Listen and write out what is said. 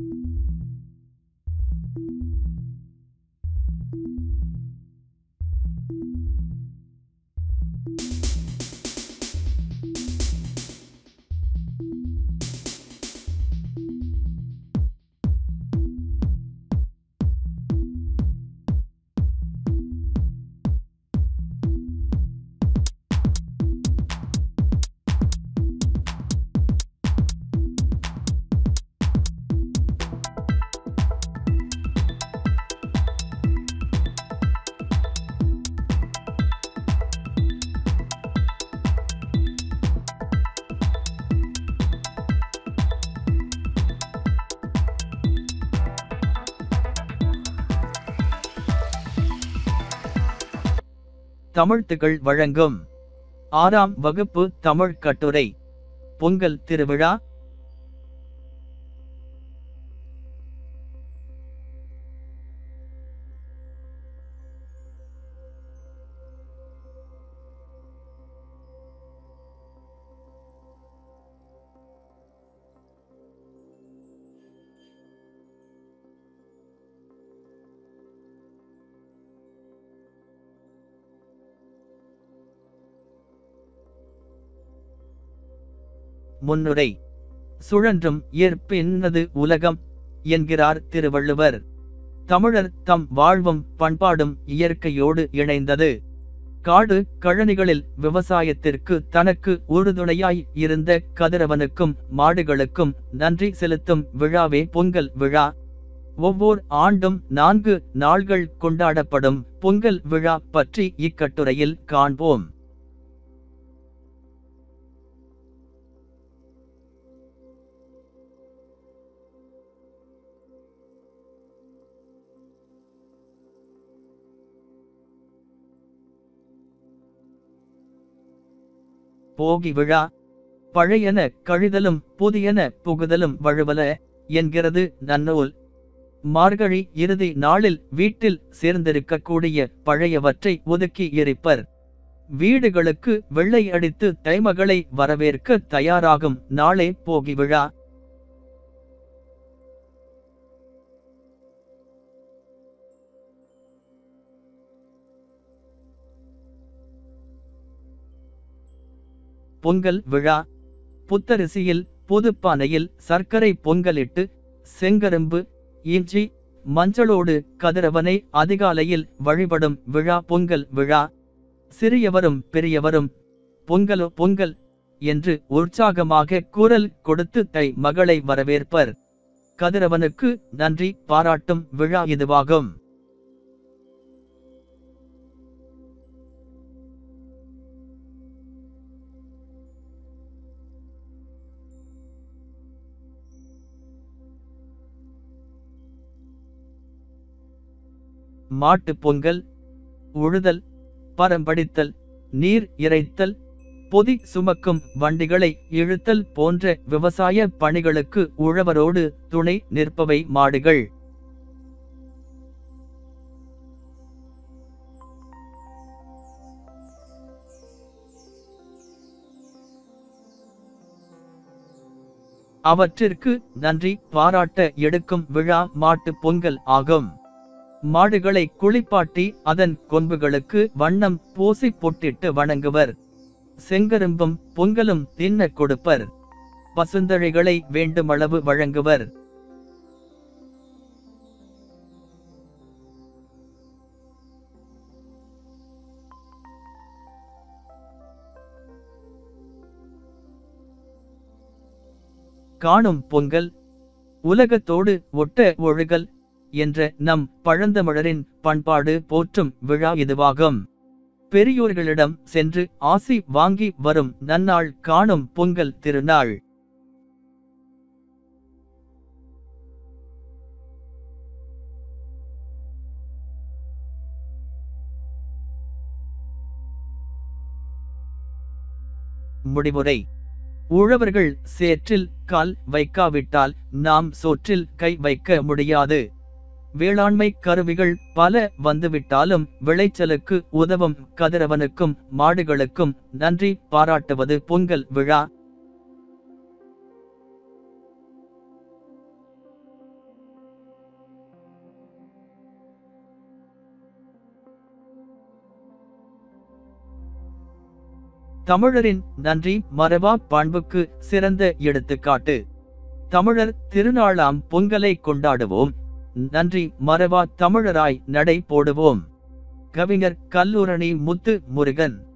Thank you. தமிழ்த்துகள் வழங்கும். ஆறாம் வகுப்பு தமிழ் கட்டுரை. பொங்கல் திருவிழா. முன்னுரை சுழன்றும் ஏற்பின்னது உலகம் என்கிறார் திருவள்ளுவர். தமிழர் தம் வாழ்வும் பண்பாடும் இயற்கையோடு இணைந்தது. காடு கழனிகளில் விவசாயத்திற்கு தனக்கு உறுதுணையாய் இருந்த கதிரவனுக்கும் மாடுகளுக்கும் நன்றி செலுத்தும் விழாவே பொங்கல் விழா. ஒவ்வொரு ஆண்டும் நான்கு நாள்கள் கொண்டாடப்படும் பொங்கல் விழா பற்றி இக்கட்டுரையில் காண்போம். போகி விழா. பழையன கழிதலும் புதியன புகுதலும் வழுவல என்கிறது நன்னூல். மார்கழி இறுதி நாளில் வீட்டில் சேர்ந்திருக்கக்கூடிய பழையவற்றை ஒதுக்கி எரிப்பர். வீடுகளுக்கு வெள்ளை அடித்து தைமகளை வரவேற்க தயாராகும் நாளே போகி விழா. பொங்கல் விழா. புத்தரிசியில் புதுப்பானையில் சர்க்கரை பொங்கலிட்டு செங்கரும்பு இஞ்சி மஞ்சளோடு கதிரவனை அதிகாலையில் வழிபடும் விழா பொங்கல் விழா. சிறியவரும் பெரியவரும் பொங்கலோ பொங்கல் என்று உற்சாகமாக குரல் கொடுத்து தை மகளை வரவேற்பர். கதிரவனுக்கு நன்றி பாராட்டும் விழா இதுவாகும். மாட்டுப் பொங்கல் உழுதல் பரம்படித்தல் நீர் இறைத்தல் பொதி சுமக்கும் வண்டிகளை இழுத்தல் போன்ற விவசாய பணிகளுக்கு உழவரோடு துணை நிற்பவை மாடுகள். அவற்றிற்கு நன்றி பாராட்ட எடுக்கும் விழா மாட்டுப் பொங்கல் ஆகும். மாடுகளை குளிப்பாட்டி அதன் கொம்புகளுக்கு வண்ணம் பூசி பொட்டிட்டு வணங்குவர். செங்கரும்பும் பொங்கலும் தின்ன கொடுப்பர். பசுந்தழைகளை வேண்டுமளவு வழங்குவர். காணும் பொங்கல். உலகத்தோடு ஒட்ட ஒழுகல். என்ற நம் பழந்தமிழரின் பண்பாடு போற்றும் விழா இதுவாகும். பெரியோர்களிடம் சென்று ஆசி வாங்கி வரும் நன்னாள் காணும் பொங்கல் திருநாள். முடிவுரை. உழவர்கள் சேற்றில் கால் வைக்காவிட்டால் நாம் சோற்றில் கை வைக்க முடியாது. வேளாண்மை கருவிகள் பல வந்துவிட்டாலும் விளைச்சலுக்கு உதவும் கதிரவனுக்கும் மாடுகளுக்கும் நன்றி பாராட்டுவது பொங்கல் விழா. தமிழரின் நன்றி மரபா பண்புக்கு சிறந்த எடுத்துக்காட்டு. தமிழர் திருநாளாம் பொங்கலை கொண்டாடுவோம். நன்றி மறவா தமிழராய் நடை போடுவோம். கவிஞர் கல்லூரணி முத்து முருகன்.